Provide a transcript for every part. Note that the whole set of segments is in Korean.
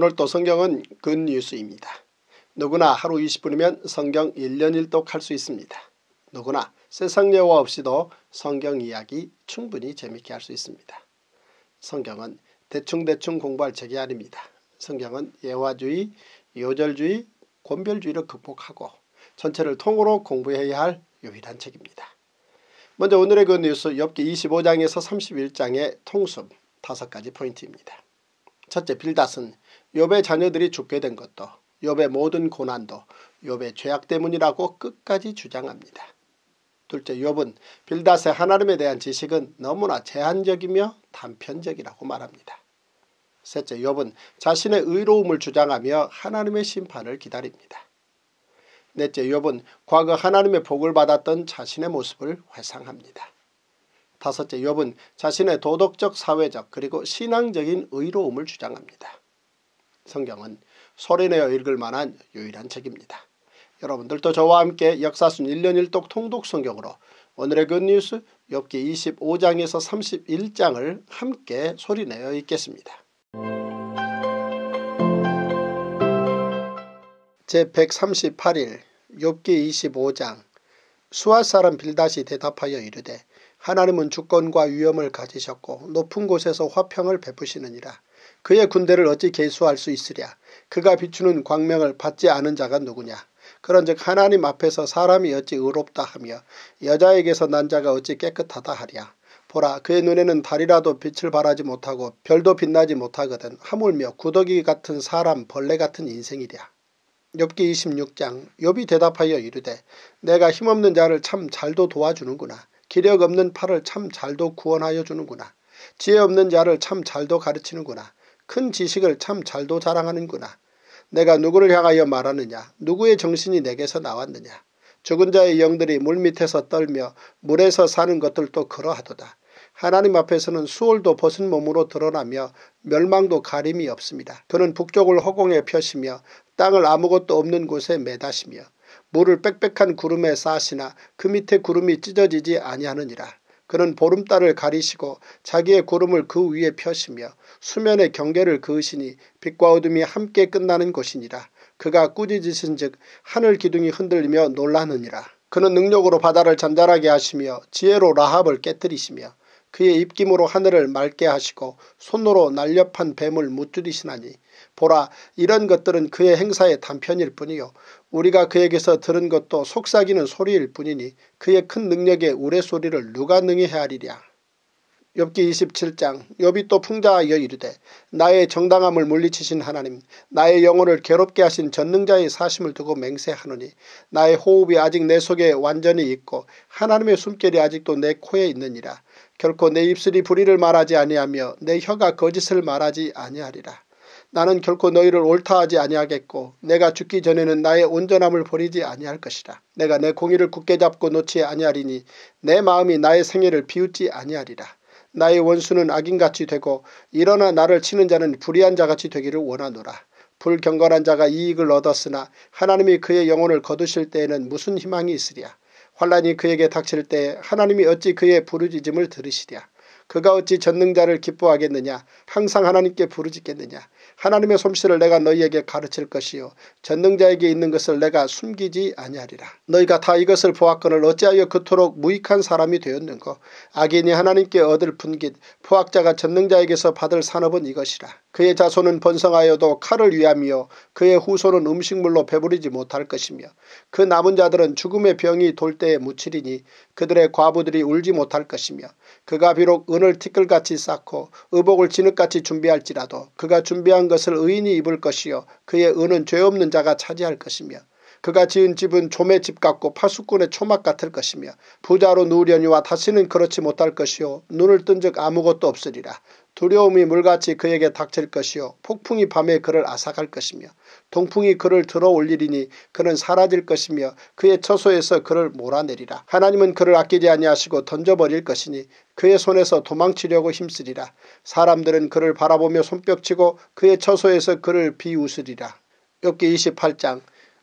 오늘 또 성경은 굿뉴스입니다. 누구나 하루 20분이면 성경 1년 1독 할 수 있습니다. 누구나 세상 예화 없이도 성경 이야기 충분히 재밌게 할 수 있습니다. 성경은 대충대충 공부할 책이 아닙니다. 성경은 예화주의, 요절주의, 권별주의를 극복하고 전체를 통으로 공부해야 할 유일한 책입니다. 먼저 오늘의 그 뉴스 엽기 25장에서 31장의 통습 다섯 가지 포인트입니다. 첫째 빌닷은 욥의 자녀들이 죽게 된 것도 욥의 모든 고난도 욥의 죄악 때문이라고 끝까지 주장합니다. 둘째 욥은 빌닷의 하나님에 대한 지식은 너무나 제한적이며 단편적이라고 말합니다. 셋째 욥은 자신의 의로움을 주장하며 하나님의 심판을 기다립니다. 넷째 욥은 과거 하나님의 복을 받았던 자신의 모습을 회상합니다. 다섯째 욥은 자신의 도덕적 사회적 그리고 신앙적인 의로움을 주장합니다. 성경은 소리내어 읽을 만한 유일한 책입니다. 여러분들도 저와 함께 역사순 1년 1독 통독 성경으로 오늘의 굿뉴스 엽기 25장에서 31장을 함께 소리내어 읽겠습니다. 제138일 욥기 25장 수아 사람 빌닷이 대답하여 이르되 하나님은 주권과 위엄을 가지셨고 높은 곳에서 화평을 베푸시느니라. 그의 군대를 어찌 계수할 수 있으랴. 그가 비추는 광명을 받지 않은 자가 누구냐. 그런즉 하나님 앞에서 사람이 어찌 의롭다 하며 여자에게서 난 자가 어찌 깨끗하다 하랴. 보라 그의 눈에는 달이라도 빛을 발하지 못하고 별도 빛나지 못하거든 하물며 구더기 같은 사람 벌레 같은 인생이랴. 엽기 26장 엽이 대답하여 이르되 내가 힘없는 자를 참 잘도 도와주는구나. 기력 없는 팔을 참 잘도 구원하여 주는구나. 지혜 없는 자를 참 잘도 가르치는구나. 큰 지식을 참 잘도 자랑하는구나. 내가 누구를 향하여 말하느냐. 누구의 정신이 내게서 나왔느냐. 죽은 자의 영들이 물밑에서 떨며 물에서 사는 것들도 그러하도다. 하나님 앞에서는 수월도 벗은 몸으로 드러나며 멸망도 가림이 없습니다. 그는 북쪽을 허공에 펴시며 땅을 아무것도 없는 곳에 매다시며 물을 빽빽한 구름에 쌓으시나 그 밑에 구름이 찢어지지 아니하느니라. 그는 보름달을 가리시고 자기의 구름을 그 위에 펴시며 수면의 경계를 그으시니 빛과 어둠이 함께 끝나는 곳이니라. 그가 꾸짖으신 즉 하늘 기둥이 흔들리며 놀라느니라. 그는 능력으로 바다를 잔잔하게 하시며 지혜로 라합을 깨뜨리시며 그의 입김으로 하늘을 맑게 하시고 손으로 날렵한 뱀을 무찌르시나니 보라 이런 것들은 그의 행사의 단편일 뿐이요 우리가 그에게서 들은 것도 속삭이는 소리일 뿐이니 그의 큰 능력의 우레소리를 누가 능히 헤아리랴. 엽기 27장 엽이 또 풍자하여 이르되 나의 정당함을 물리치신 하나님 나의 영혼을 괴롭게 하신 전능자의 사심을 두고 맹세하노니 나의 호흡이 아직 내 속에 완전히 있고 하나님의 숨결이 아직도 내 코에 있느니라 결코 내 입술이 불의를 말하지 아니하며 내 혀가 거짓을 말하지 아니하리라 나는 결코 너희를 옳다 하지 아니하겠고 내가 죽기 전에는 나의 온전함을 버리지 아니할 것이라. 내가 내 공의를 굳게 잡고 놓지 아니하리니 내 마음이 나의 생애를 비웃지 아니하리라. 나의 원수는 악인같이 되고 일어나 나를 치는 자는 불의한 자같이 되기를 원하노라. 불경건한 자가 이익을 얻었으나 하나님이 그의 영혼을 거두실 때에는 무슨 희망이 있으랴. 환란이 그에게 닥칠 때 하나님이 어찌 그의 부르짖음을 들으시랴. 그가 어찌 전능자를 기뻐하겠느냐 항상 하나님께 부르짖겠느냐 하나님의 솜씨를 내가 너희에게 가르칠 것이요. 전능자에게 있는 것을 내가 숨기지 아니하리라. 너희가 다 이것을 보았거늘 어찌하여 그토록 무익한 사람이 되었는고? 악인이 하나님께 얻을 분깃 포악자가 전능자에게서 받을 산업은 이것이라. 그의 자손은 번성하여도 칼을 위하며 그의 후손은 음식물로 배부리지 못할 것이며. 그 남은 자들은 죽음의 병이 돌 때에 묻히리니 그들의 과부들이 울지 못할 것이며 그가 비록 은을 티끌같이 쌓고 의복을 진흙같이 준비할지라도 그가 준비한 것을 의인이 입을 것이요 그의 은은 죄 없는 자가 차지할 것이며 그가 지은 집은 조매 집 같고 파수꾼의 초막 같을 것이며 부자로 누우려니와 다시는 그렇지 못할 것이요 눈을 뜬적 아무것도 없으리라. 두려움이 물같이 그에게 닥칠 것이요 폭풍이 밤에 그를 앗아갈 것이며 동풍이 그를 들어 올리리니 그는 사라질 것이며 그의 처소에서 그를 몰아내리라. 하나님은 그를 아끼지 아니하시고 던져버릴 것이니 그의 손에서 도망치려고 힘쓰리라. 사람들은 그를 바라보며 손뼉치고 그의 처소에서 그를 비웃으리라. 엽기 28장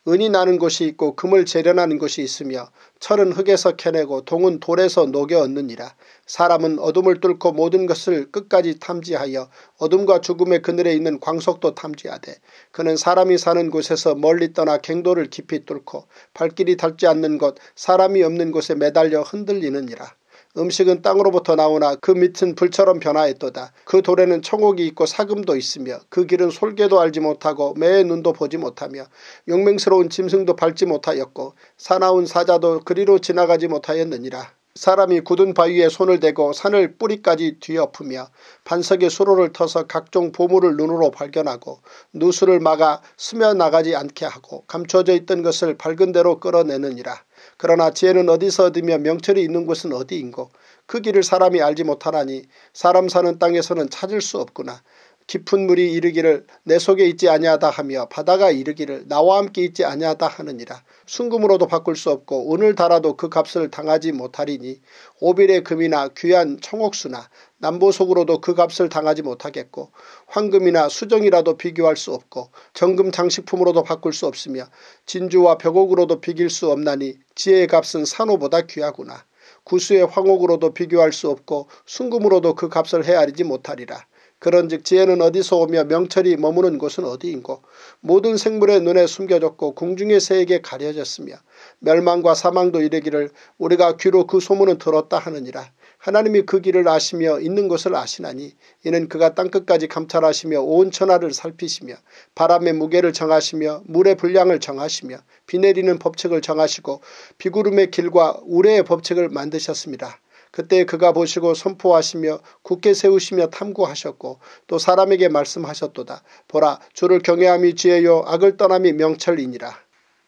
은이 나는 곳이 있고 금을 재련하는 곳이 있으며 철은 흙에서 캐내고 동은 돌에서 녹여 얻느니라. 사람은 어둠을 뚫고 모든 것을 끝까지 탐지하여 어둠과 죽음의 그늘에 있는 광석도 탐지하되 그는 사람이 사는 곳에서 멀리 떠나 갱도를 깊이 뚫고 발길이 닿지 않는 곳 사람이 없는 곳에 매달려 흔들리느니라. 음식은 땅으로부터 나오나 그 밑은 불처럼 변화했도다. 그 돌에는 청옥이 있고 사금도 있으며 그 길은 솔개도 알지 못하고 매의 눈도 보지 못하며 용맹스러운 짐승도 밟지 못하였고 사나운 사자도 그리로 지나가지 못하였느니라. 사람이 굳은 바위에 손을 대고 산을 뿌리까지 뒤엎으며 반석의 수로를 터서 각종 보물을 눈으로 발견하고 누수를 막아 스며 나가지 않게 하고 감춰져 있던 것을 밝은 대로 끌어내느니라. 그러나 지혜는 어디서 얻으며 명철이 있는 곳은 어디인고 그 길을 사람이 알지 못하나니 사람 사는 땅에서는 찾을 수 없구나. 깊은 물이 이르기를 내 속에 있지 아니하다 하며 바다가 이르기를 나와 함께 있지 아니하다 하느니라. 순금으로도 바꿀 수 없고 오늘 달아도 그 값을 당하지 못하리니 오빌의 금이나 귀한 청옥수나 남보속으로도 그 값을 당하지 못하겠고 황금이나 수정이라도 비교할 수 없고 정금 장식품으로도 바꿀 수 없으며 진주와 벽옥으로도 비길 수 없나니 지혜의 값은 산호보다 귀하구나. 구수의 황옥으로도 비교할 수 없고 순금으로도 그 값을 헤아리지 못하리라. 그런즉 지혜는 어디서 오며 명철이 머무는 곳은 어디인고 모든 생물의 눈에 숨겨졌고 궁중의 새에게 가려졌으며 멸망과 사망도 이르기를 우리가 귀로 그 소문은 들었다 하느니라. 하나님이 그 길을 아시며 있는 것을 아시나니 이는 그가 땅끝까지 감찰하시며 온 천하를 살피시며 바람의 무게를 정하시며 물의 분량을 정하시며 비 내리는 법칙을 정하시고 비구름의 길과 우레의 법칙을 만드셨습니다. 그때 그가 보시고 선포하시며 굳게 세우시며 탐구하셨고 또 사람에게 말씀하셨도다. 보라 주를 경외함이 지혜요 악을 떠남이 명철이니라.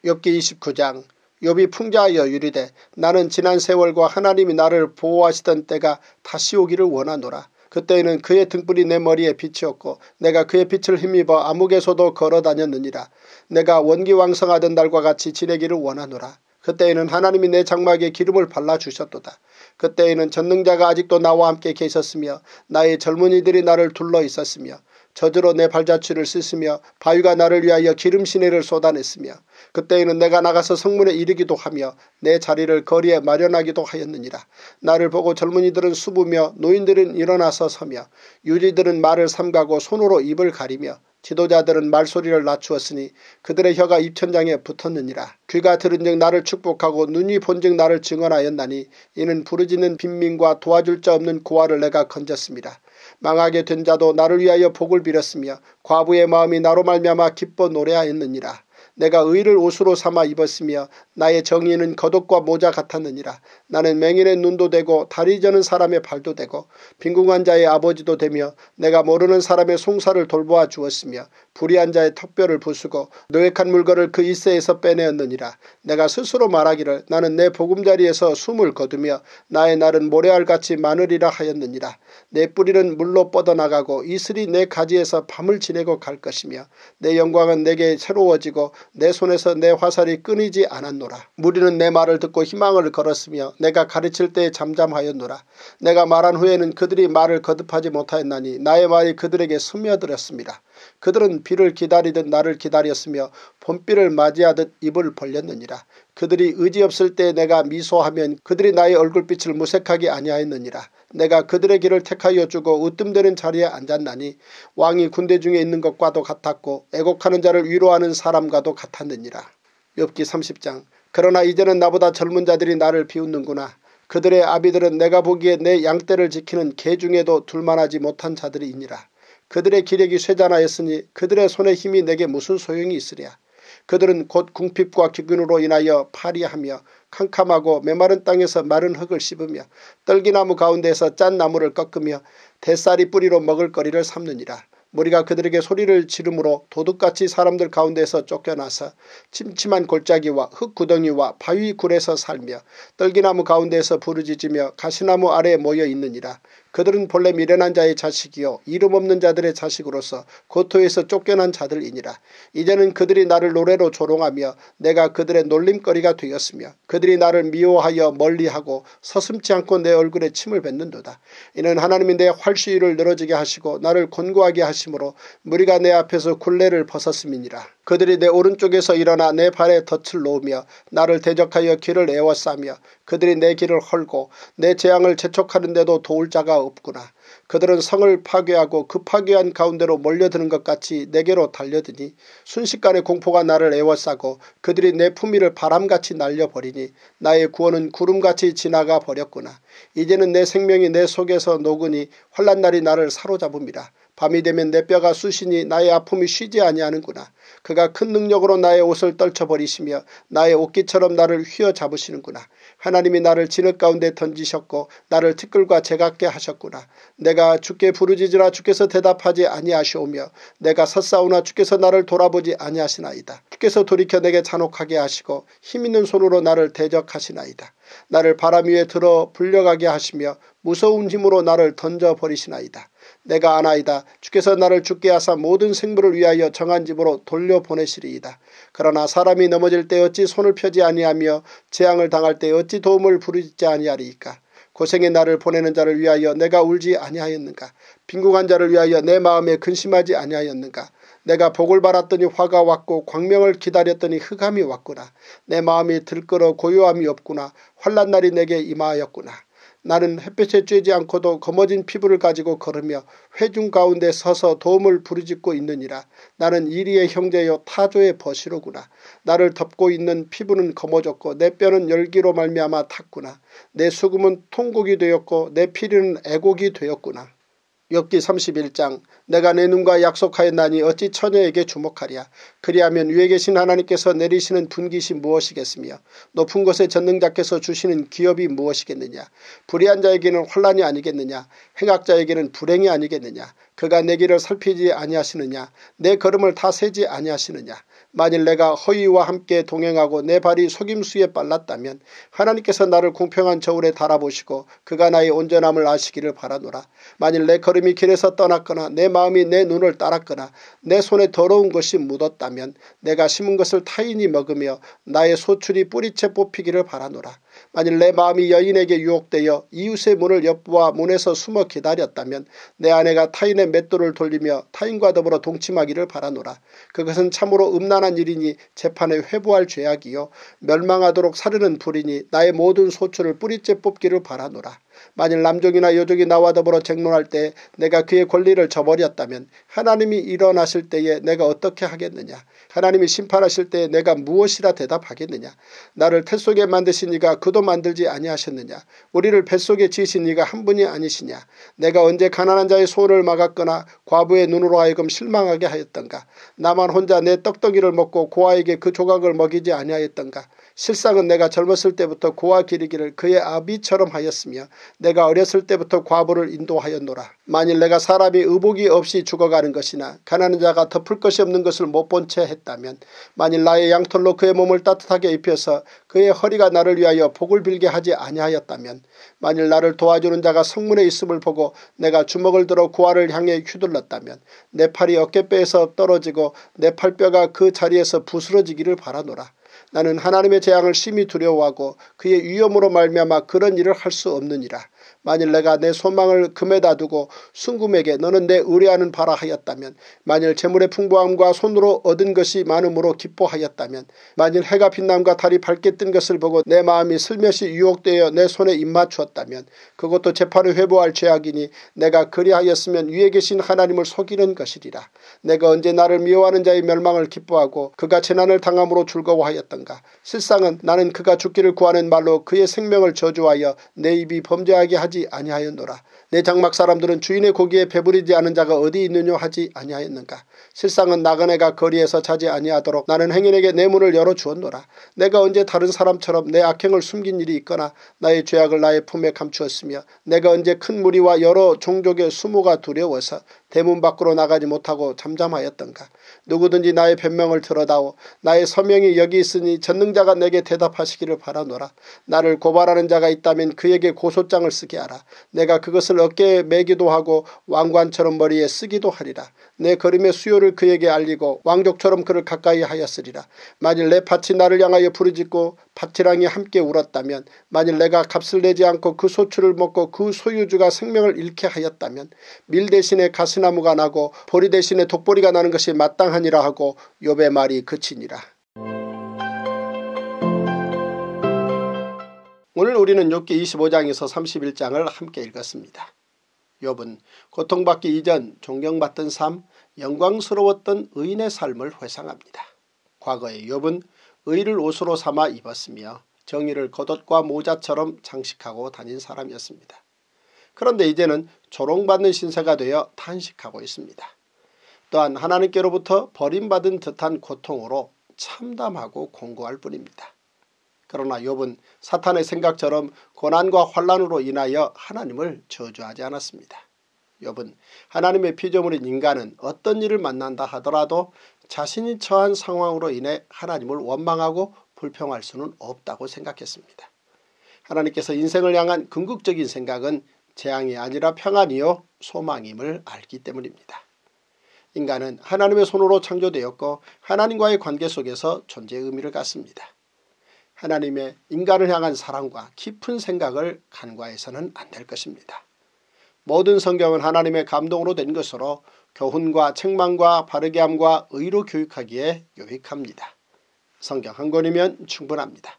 엽기 29장 욥이 풍자하여 유리되 나는 지난 세월과 하나님이 나를 보호하시던 때가 다시 오기를 원하노라. 그때에는 그의 등불이 내 머리에 빛이었고 내가 그의 빛을 힘입어 암흑에서도 걸어다녔느니라. 내가 원기왕성하던 날과 같이 지내기를 원하노라. 그때에는 하나님이 내 장막에 기름을 발라주셨도다. 그때에는 전능자가 아직도 나와 함께 계셨으며 나의 젊은이들이 나를 둘러 있었으며 저주로 내 발자취를 씻으며 바위가 나를 위하여 기름 시내를 쏟아냈으며 그때에는 내가 나가서 성문에 이르기도 하며 내 자리를 거리에 마련하기도 하였느니라. 나를 보고 젊은이들은 수부며 노인들은 일어나서 서며 유리들은 말을 삼가고 손으로 입을 가리며 지도자들은 말소리를 낮추었으니 그들의 혀가 입천장에 붙었느니라. 귀가 들은즉 나를 축복하고 눈이 본즉 나를 증언하였나니 이는 부르짖는 빈민과 도와줄 자 없는 고아를 내가 건졌습니다. 망하게 된 자도 나를 위하여 복을 빌었으며 과부의 마음이 나로 말미암아 기뻐 노래하였느니라. 내가 의를 옷으로 삼아 입었으며 나의 정의는 겉옷과 모자 같았느니라. 나는 맹인의 눈도 되고 다리 저는 사람의 발도 되고 빈궁한 자의 아버지도 되며 내가 모르는 사람의 송사를 돌보아 주었으며 불의한 자의 턱뼈를 부수고 노획한 물건을 그 이세에서 빼내었느니라. 내가 스스로 말하기를 나는 내 보금자리에서 숨을 거두며 나의 날은 모래알같이 많으리라 하였느니라. 내 뿌리는 물로 뻗어나가고 이슬이 내 가지에서 밤을 지내고 갈 것이며 내 영광은 내게 새로워지고 내 손에서 내 화살이 끊이지 않았노라. 무리는 내 말을 듣고 희망을 걸었으며 내가 가르칠 때에 잠잠하였노라. 내가 말한 후에는 그들이 말을 거듭하지 못하였나니 나의 말이 그들에게 스며들었습니다. 그들은 비를 기다리듯 나를 기다렸으며 봄비를 맞이하듯 입을 벌렸느니라. 그들이 의지없을 때 내가 미소하면 그들이 나의 얼굴빛을 무색하게 아니하였느니라. 내가 그들의 길을 택하여 주고 으뜸되는 자리에 앉았나니 왕이 군대 중에 있는 것과도 같았고 애곡하는 자를 위로하는 사람과도 같았느니라. 엽기 30장 그러나 이제는 나보다 젊은 자들이 나를 비웃는구나. 그들의 아비들은 내가 보기에 내 양떼를 지키는 개 중에도 둘만하지 못한 자들이니라. 그들의 기력이 쇠잔하였으니 그들의 손의 힘이 내게 무슨 소용이 있으랴. 그들은 곧 궁핍과 기근으로 인하여 파리하며 캄캄하고 메마른 땅에서 마른 흙을 씹으며 떨기나무 가운데서 짠 나무를 꺾으며 대쌀이 뿌리로 먹을 거리를 삼느니라. 무리가 그들에게 소리를 지르므로 도둑같이 사람들 가운데서 쫓겨나서 침침한 골짜기와 흙구덩이와 바위 굴에서 살며 떨기나무 가운데서 부르짖으며 가시나무 아래에 모여 있느니라. 그들은 본래 미련한 자의 자식이요 이름 없는 자들의 자식으로서 고토에서 쫓겨난 자들이니라. 이제는 그들이 나를 노래로 조롱하며 내가 그들의 놀림거리가 되었으며 그들이 나를 미워하여 멀리하고 서슴지 않고 내 얼굴에 침을 뱉는도다. 이는 하나님이 내 활시위를 늘어지게 하시고 나를 곤고하게 하심으로 무리가 내 앞에서 굴레를 벗었음이니라. 그들이 내 오른쪽에서 일어나 내 발에 덫을 놓으며 나를 대적하여 길을 에워싸며 그들이 내 길을 헐고 내 재앙을 재촉하는데도 도울 자가 없구나. 그들은 성을 파괴하고 그 파괴한 가운데로 몰려드는 것 같이 내게로 달려드니 순식간에 공포가 나를 에워싸고 그들이 내 품위를 바람같이 날려버리니 나의 구원은 구름같이 지나가 버렸구나. 이제는 내 생명이 내 속에서 녹으니 환란날이 나를 사로잡음이라. 밤이 되면 내 뼈가 쑤시니 나의 아픔이 쉬지 아니하는구나. 그가 큰 능력으로 나의 옷을 떨쳐버리시며 나의 옷깃처럼 나를 휘어잡으시는구나. 하나님이 나를 진흙 가운데 던지셨고 나를 티끌과 제각게 하셨구나. 내가 주께 부르짖으라 주께서 대답하지 아니하시오며 내가 섰사오나 주께서 나를 돌아보지 아니하시나이다. 주께서 돌이켜 내게 잔혹하게 하시고 힘있는 손으로 나를 대적하시나이다. 나를 바람 위에 들어 불려가게 하시며 무서운 힘으로 나를 던져버리시나이다. 내가 아나이다. 주께서 나를 죽게 하사 모든 생물을 위하여 정한 집으로 돌려보내시리이다. 그러나 사람이 넘어질 때 어찌 손을 펴지 아니하며 재앙을 당할 때 어찌 도움을 부르지 아니하리이까. 고생의 나를 보내는 자를 위하여 내가 울지 아니하였는가. 빈궁한 자를 위하여 내 마음에 근심하지 아니하였는가. 내가 복을 받았더니 화가 왔고 광명을 기다렸더니 흑암이 왔구나. 내 마음이 들끓어 고요함이 없구나. 환란 날이 내게 임하였구나. 나는 햇볕에 쬐지 않고도 검어진 피부를 가지고 걸으며 회중 가운데 서서 도움을 부르짖고 있느니라. 나는 이리의 형제여 타조의 버시로구나. 나를 덮고 있는 피부는 검어졌고 내 뼈는 열기로 말미암아 탔구나. 내 수금은 통곡이 되었고 내 피리는 애곡이 되었구나. 엽기 31장 내가 내 눈과 약속하였나니 어찌 처녀에게 주목하랴. 그리하면 위에 계신 하나님께서 내리시는 분깃이 무엇이겠으며 높은 곳에 전능자께서 주시는 기업이 무엇이겠느냐. 불의한 자에게는 혼란이 아니겠느냐. 행악자에게는 불행이 아니겠느냐. 그가 내 길을 살피지 아니하시느냐. 내 걸음을 다 세지 아니하시느냐. 만일 내가 허위와 함께 동행하고 내 발이 속임수에 빨랐다면 하나님께서 나를 공평한 저울에 달아보시고 그가 나의 온전함을 아시기를 바라노라. 만일 내 걸음이 길에서 떠났거나 내 마음이 내 눈을 따랐거나 내 손에 더러운 것이 묻었다면 내가 심은 것을 타인이 먹으며 나의 소출이 뿌리채 뽑히기를 바라노라. 만일 내 마음이 여인에게 유혹되어 이웃의 문을 엿보아 문에서 숨어 기다렸다면 내 아내가 타인의 맷돌을 돌리며 타인과 더불어 동침하기를 바라노라. 그것은 참으로 음란한 일이니 재판에 회부할 죄악이요 멸망하도록 사르는 불이니 나의 모든 소출을 뿌리째 뽑기를 바라노라. 만일 남종이나 여종이 나와 더불어 쟁론할 때 내가 그의 권리를 저버렸다면 하나님이 일어나실 때에 내가 어떻게 하겠느냐. 하나님이 심판하실 때 내가 무엇이라 대답하겠느냐. 나를 태 속에 만드신 이가 그도 만들지 아니하셨느냐. 우리를 뱃속에 지으신 이가 한 분이 아니시냐. 내가 언제 가난한 자의 소원을 막았거나 과부의 눈으로 하여금 실망하게 하였던가. 나만 혼자 내 떡덩이를 먹고 고아에게 그 조각을 먹이지 아니하였던가. 실상은 내가 젊었을 때부터 고아 기르기를 그의 아비처럼 하였으며 내가 어렸을 때부터 과부를 인도하였노라. 만일 내가 사람이 의복이 없이 죽어가는 것이나 가난한 자가 덮을 것이 없는 것을 못 본 채 했다면 만일 나의 양털로 그의 몸을 따뜻하게 입혀서 그의 허리가 나를 위하여 복을 빌게 하지 아니하였다면 만일 나를 도와주는 자가 성문에 있음을 보고 내가 주먹을 들어 고아를 향해 휘둘렀다면 내 팔이 어깨뼈에서 떨어지고 내 팔뼈가 그 자리에서 부스러지기를 바라노라. 나는 하나님의 재앙을 심히 두려워하고 그의 위험으로 말미암아 그런 일을 할 수 없느니라. 만일 내가 내 소망을 금에다 두고 순금에게 너는 내 의뢰하는 바라 하였다면 만일 재물의 풍부함과 손으로 얻은 것이 많음으로 기뻐하였다면 만일 해가 빛남과 달이 밝게 뜬 것을 보고 내 마음이 슬며시 유혹되어 내 손에 입맞추었다면 그것도 재판을 회부할 죄악이니 내가 그리하였으면 위에 계신 하나님을 속이는 것이리라. 내가 언제 나를 미워하는 자의 멸망을 기뻐하고 그가 재난을 당함으로 즐거워하였던가. 실상은 나는 그가 죽기를 구하는 말로 그의 생명을 저주하여 내 입이 범죄하게 하지 하지 아니하였노라. 내 장막 사람들은 주인의 고기에 배부리지 않은 자가 어디 있느냐 하지 아니하였는가. 실상은 나그네가 거리에서 자지 아니하도록 나는 행인에게 내 문을 열어주었노라. 내가 언제 다른 사람처럼 내 악행을 숨긴 일이 있거나 나의 죄악을 나의 품에 감추었으며 내가 언제 큰 무리와 여러 종족의 수모가 두려워서 대문 밖으로 나가지 못하고 잠잠하였던가. 누구든지 나의 변명을 들어다오. 나의 서명이 여기 있으니 전능자가 내게 대답하시기를 바라노라. 나를 고발하는 자가 있다면 그에게 고소장을 쓰게 하라. 내가 그것을 어깨에 매기도 하고 왕관처럼 머리에 쓰기도 하리라. 내 걸음의 수요를 그에게 알리고 왕족처럼 그를 가까이 하였으리라. 만일 내 밭이 나를 향하여 부르짖고 밭지랑이 함께 울었다면 만일 내가 값을 내지 않고 그 소출을 먹고 그 소유주가 생명을 잃게 하였다면 밀 대신에 가스나무가 나고 보리 대신에 독보리가 나는 것이 마땅하니라 하고 욥의 말이 그치니라. 오늘 우리는 욥기 25장에서 31장을 함께 읽었습니다. 욥은 고통받기 이전 존경받던 삶, 영광스러웠던 의인의 삶을 회상합니다. 과거에 욥은 의를 옷으로 삼아 입었으며 정의를 겉옷과 모자처럼 장식하고 다닌 사람이었습니다. 그런데 이제는 조롱받는 신세가 되어 탄식하고 있습니다. 또한 하나님께로부터 버림받은 듯한 고통으로 참담하고 공고할 뿐입니다. 그러나 욥은 사탄의 생각처럼 고난과 환란으로 인하여 하나님을 저주하지 않았습니다. 욥은 하나님의 피조물인 인간은 어떤 일을 만난다 하더라도 자신이 처한 상황으로 인해 하나님을 원망하고 불평할 수는 없다고 생각했습니다. 하나님께서 인생을 향한 궁극적인 생각은 재앙이 아니라 평안이요 소망임을 알기 때문입니다. 인간은 하나님의 손으로 창조되었고 하나님과의 관계 속에서 존재의 의미를 갖습니다. 하나님의 인간을 향한 사랑과 깊은 생각을 간과해서는 안 될 것입니다. 모든 성경은 하나님의 감동으로 된 것으로 교훈과 책망과 바르게함과 의로 교육하기에 유익합니다. 성경 한 권이면 충분합니다.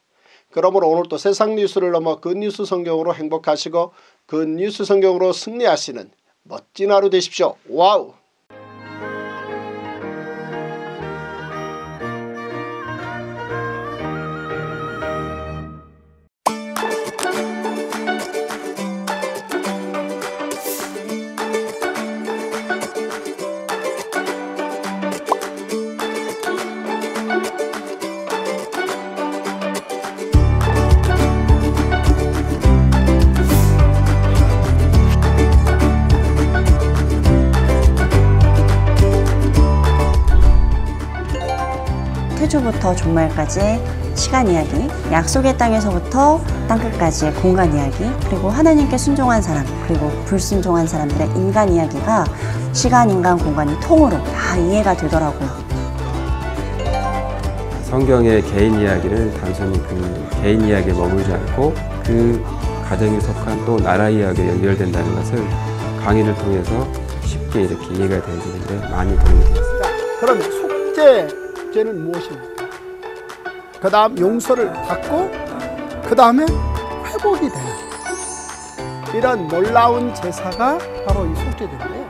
그러므로 오늘도 세상 뉴스를 넘어 good news 성경으로 행복하시고 good news 성경으로 승리하시는 멋진 하루 되십시오. 와우! 태초부터 종말까지의 시간 이야기, 약속의 땅에서부터 땅끝까지의 공간 이야기, 그리고 하나님께 순종한 사람, 그리고 불순종한 사람들의 인간 이야기가 시간, 인간, 공간이 통으로 다 이해가 되더라고요. 성경의 개인 이야기는 단순히 그 개인 이야기에 머물지 않고 그 가정에 속한 또 나라 이야기에 연결된다는 것을 강의를 통해서 쉽게 이렇게 이해가 되는데 많이 도움이 되었습니다. 그럼 속죄죄는 무엇입니까? 그 다음 용서를 받고 그 다음에 회복이 되는 이런 놀라운 제사가 바로 이 속죄제인데요.